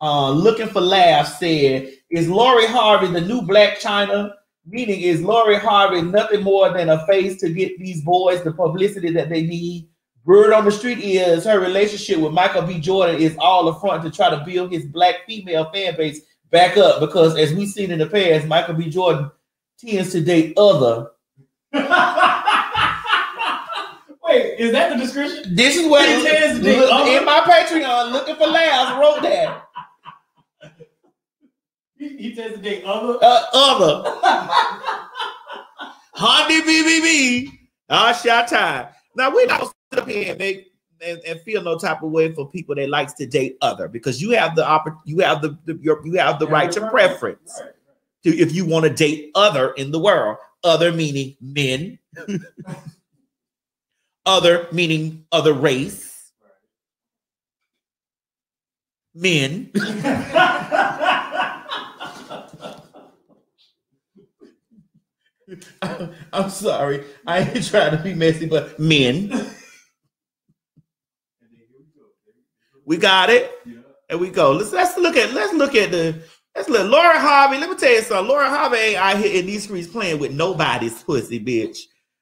uh, looking for laughs said, "Is Lori Harvey the new Blac Chyna?" Meaning, is Lori Harvey nothing more than a face to get these boys the publicity that they need? Word on the street is her relationship with Michael B. Jordan is all a front to try to build his black female fan base back up because, as we've seen in the past, Michael B. Jordan tends to date other. Wait, is that the description? This is what He tends to date in my Patreon, looking for laughs, wrote that. He, he tends to date other. Uh, other. Honey BBB. All shot time. Now we don't sit up here and make and, and feel no type of way for people that likes to date other because you have the oppor- you have the, the your, you have the right to preference Right. to if you want to date other in the world. Other meaning men. other meaning other race. Men. I'm sorry. I ain't trying to be messy, but men. We got it. There we go. Let's let's look at let's look at the let's look. Laura Harvey. Let me tell you something. Laura Harvey ain't out here in these streets playing with nobody's pussy, bitch.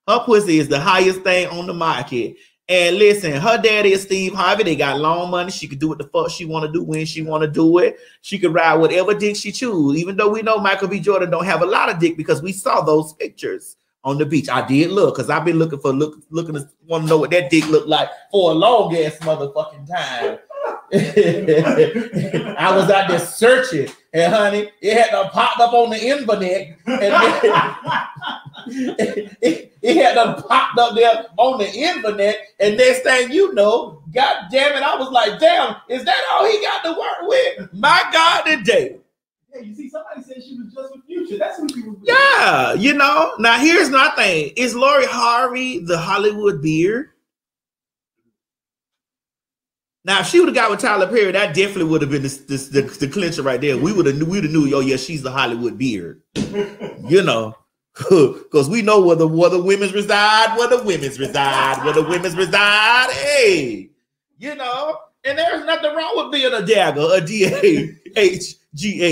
Her pussy is the highest thing on the market. And listen, her daddy is Steve Harvey. They got long money. She could do what the fuck she want to do when she want to do it. She could ride whatever dick she choose. Even though we know Michael B. Jordan don't have a lot of dick because we saw those pictures on the beach. I did look because I've been looking for look looking to want to know what that dick looked like for a long ass motherfucking time. I was out there searching, and honey, it had done popped up on the internet, and then, it, it had done popped up there on the internet, and next thing you know, god damn it, I was like, damn, is that all he got to work with? My God, today. Yeah, you see, somebody said she was just with Future. That's what she was with. Yeah, you know. Now here's my thing: Is Lori Harvey the Hollywood beard? Now, if she would have got with Tyler Perry, that definitely would have been the, the, the, the clincher right there. We would have we would have knew, oh yeah, she's the Hollywood beard. You know, because we know where the where the women's reside, where the women's reside, where the women's reside. Hey, you know, and there's nothing wrong with being a dagger, a D A H G A.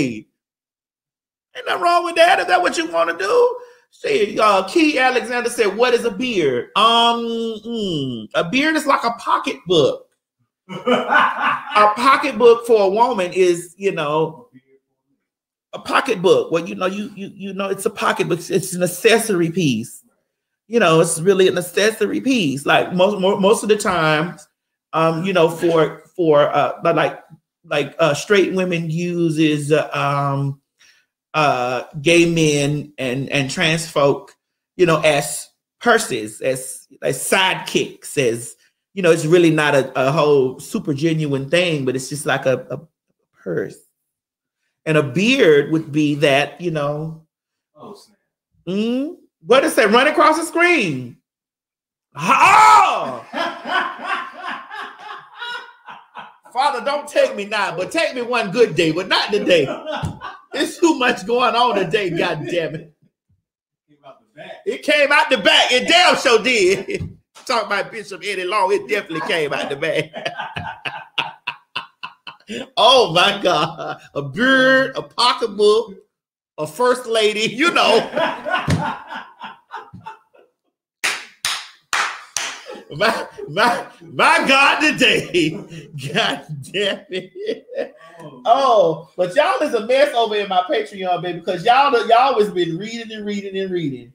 Ain't nothing wrong with that. Is that what you want to do? See, uh, Key Alexander said, "What is a beard? Um, mm, a beard is like a pocketbook. A pocketbook for a woman is, you know, a pocketbook. Well, you know, you you you know, it's a pocketbook. It's an accessory piece. You know, it's really an accessory piece. Like most mo- most of the time, um, you know, for for uh, like like uh, straight women uses uh, um uh gay men and and trans folk, you know, as purses, as as sidekicks, as you know, it's really not a, a whole super genuine thing, but it's just like a, a purse. And a beard would be that, you know, oh, snap. mm, what is that? Run across the screen. Oh, Father, don't take me now, but take me one good day, but not today. It's too much going on today, god damn it. Came out the back. It came out the back. It damn sure did. Talk about Bishop Eddie Long. It definitely came out the back. oh my God. A beard, a pocketbook, a first lady, you know. My, my, my God today. God damn it. Oh, but y'all is a mess over in my Patreon, baby, because y'all y'all always been reading and reading and reading.